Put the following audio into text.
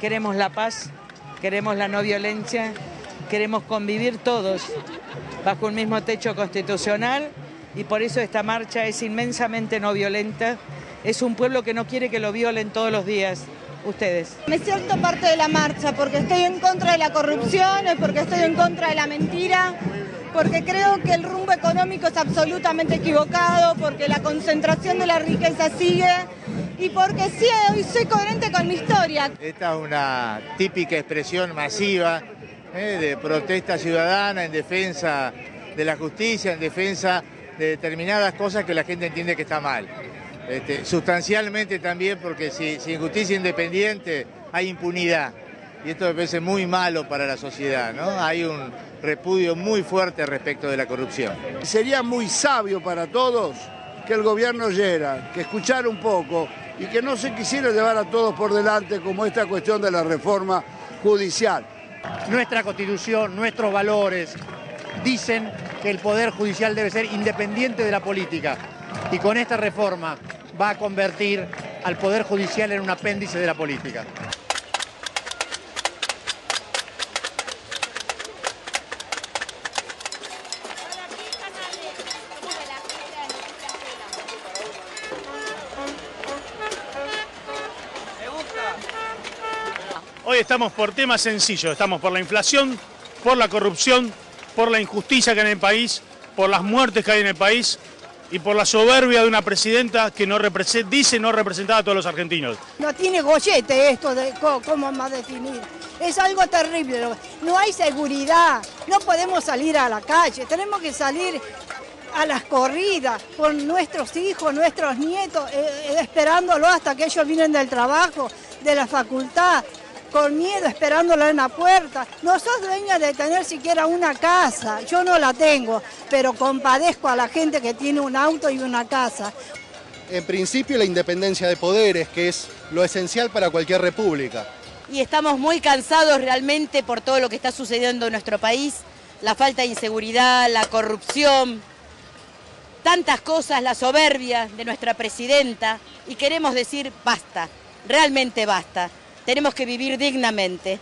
queremos la paz, queremos la no violencia, queremos convivir todos bajo un mismo techo constitucional y por eso esta marcha es inmensamente no violenta. Es un pueblo que no quiere que lo violen todos los días. Ustedes. Me siento parte de la marcha porque estoy en contra de la corrupción, porque estoy en contra de la mentira, porque creo que el rumbo económico es absolutamente equivocado, porque la concentración de la riqueza sigue y porque sí, hoy soy coherente con mi historia. Esta es una típica expresión masiva eh, de protesta ciudadana en defensa de la justicia, en defensa de determinadas cosas que la gente entiende que está mal. Este, sustancialmente también porque si, sin justicia independiente hay impunidad y esto me parece muy malo para la sociedad, ¿no? Hay un repudio muy fuerte respecto de la corrupción. Sería muy sabio para todos que el gobierno oyera, que escuchara un poco y que no se quisiera llevar a todos por delante como esta cuestión de la reforma judicial. Nuestra constitución, nuestros valores dicen que el poder judicial debe ser independiente de la política y con esta reforma va a convertir al poder judicial en un apéndice de la política. Hoy estamos por temas sencillos, estamos por la inflación, por la corrupción, por la injusticia que hay en el país, por las muertes que hay en el país y por la soberbia de una presidenta que dice no representar a todos los argentinos. No tiene gollete esto de cómo más definir. Es algo terrible. No hay seguridad, no podemos salir a la calle, tenemos que salir a las corridas con nuestros hijos, nuestros nietos, eh, eh, esperándolo hasta que ellos vienen del trabajo, de la facultad con miedo esperándola en la puerta. No sos dueña de tener siquiera una casa, yo no la tengo, pero compadezco a la gente que tiene un auto y una casa. En principio la independencia de poderes, que es lo esencial para cualquier república. Y estamos muy cansados realmente por todo lo que está sucediendo en nuestro país, la falta de inseguridad, la corrupción, tantas cosas, la soberbia de nuestra presidenta y queremos decir basta, realmente basta tenemos que vivir dignamente.